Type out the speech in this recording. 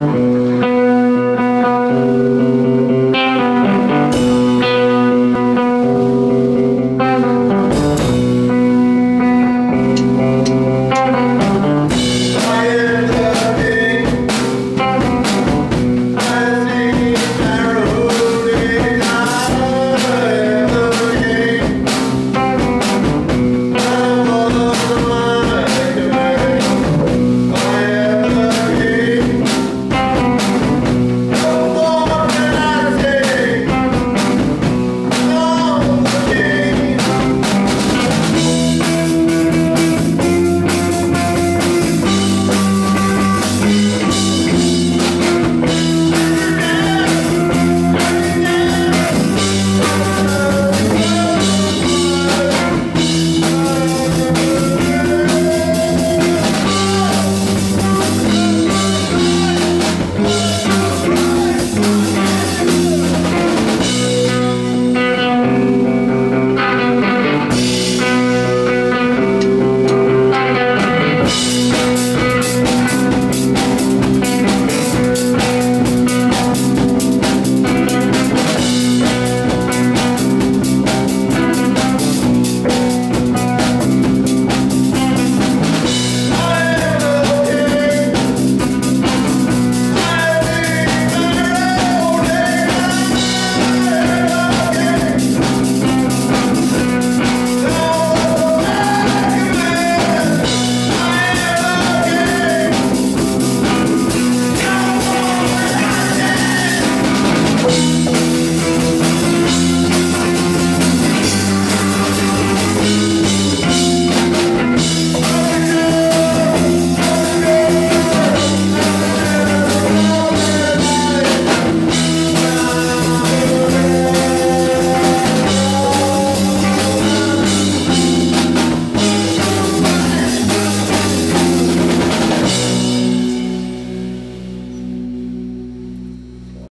Mm-hmm.